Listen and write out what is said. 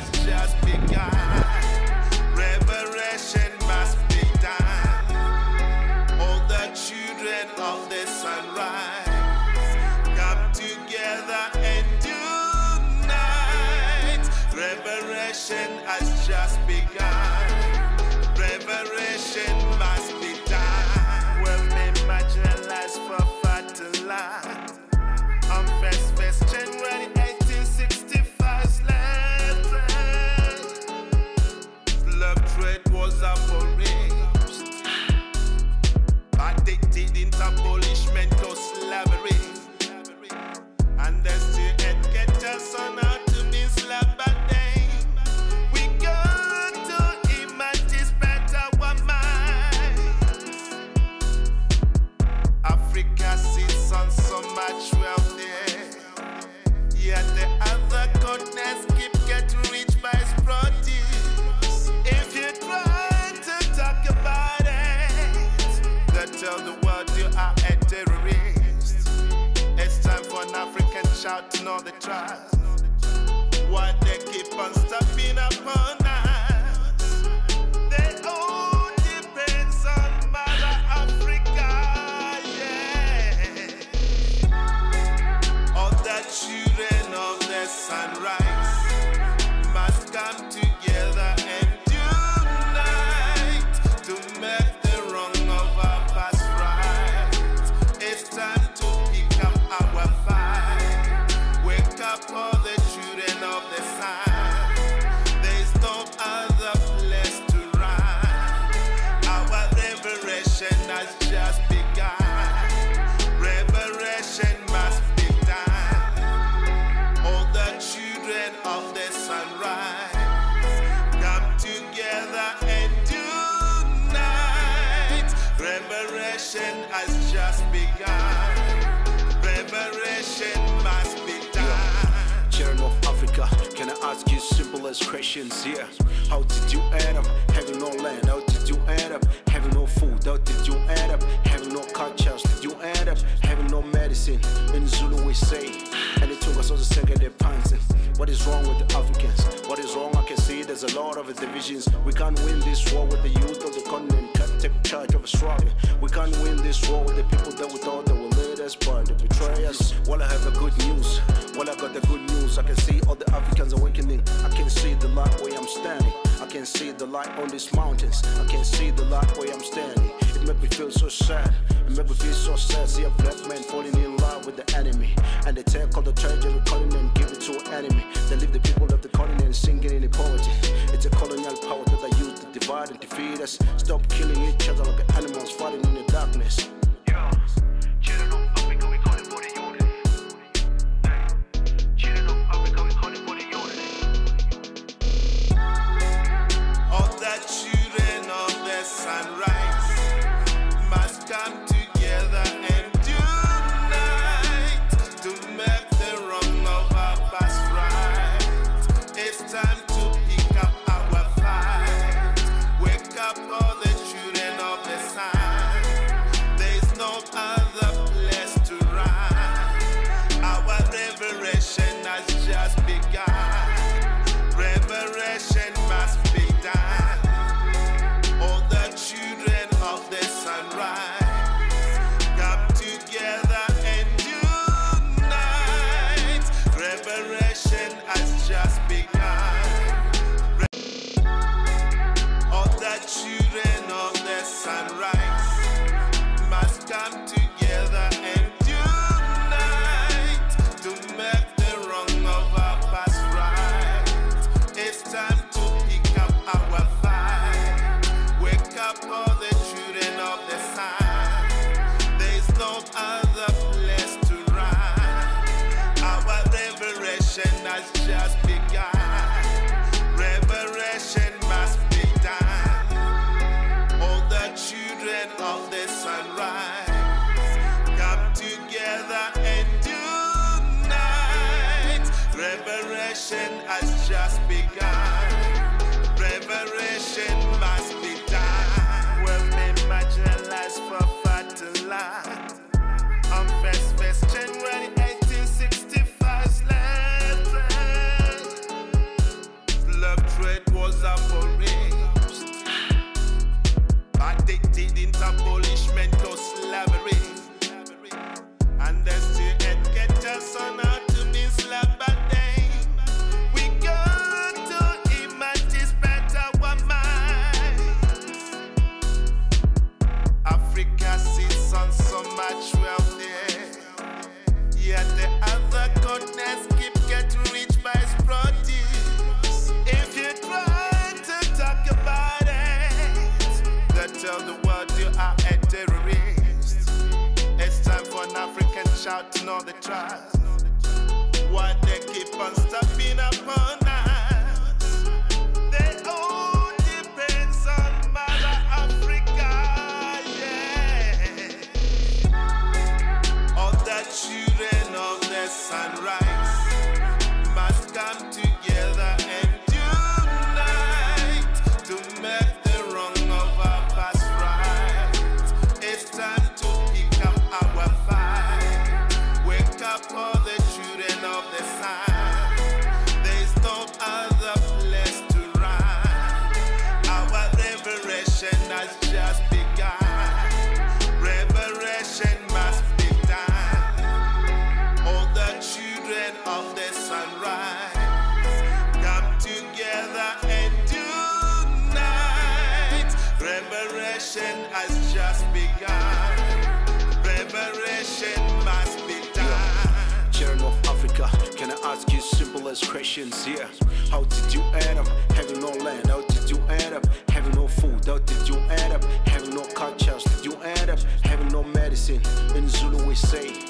has just begun. Must be done. All the children of the sunrise come together and unite. Has just begun. out in all the tribes. What Revelation has just begun. Preparation must be done. Of Africa, can I ask you simplest questions here? How did you end up having no We can't win this war with the youth of the continent. Can't take charge of Australia. We can't win this war with the people that we thought that would lead us, but they betray us. Well, I have the good news. Well, I got the good news. I can see all the Africans awakening. I can see the light where I'm standing. I can see the light on these mountains. I can see the light where I'm standing. It makes me feel so sad. It make me feel so sad. See a black man falling in love with the enemy, and they take all the treasure of the continent, give it to an enemy. They leave the people of the continent sing. Stop killing each other like animals fighting in the darkness. just begun. revelation has just begun. Revelation must be done. We've been marginalized for far too long. On first, first January 1865, slavery. Love trade was abolished, but they didn't abolishment of slavery. And they still get educators on much wealth there. Yet the other goodness keep getting rich by produce. If you try to talk about it, then tell the world you are a terrorist. It's time for an African shout to know the trust Why they keep on stepping upon simple as questions, yeah. How did you end up having no land? How did you end up having no food? How did you end up having no culture? How did you end up having no medicine? In Zulu we say.